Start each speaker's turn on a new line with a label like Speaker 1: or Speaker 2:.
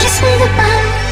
Speaker 1: Kiss me goodbye.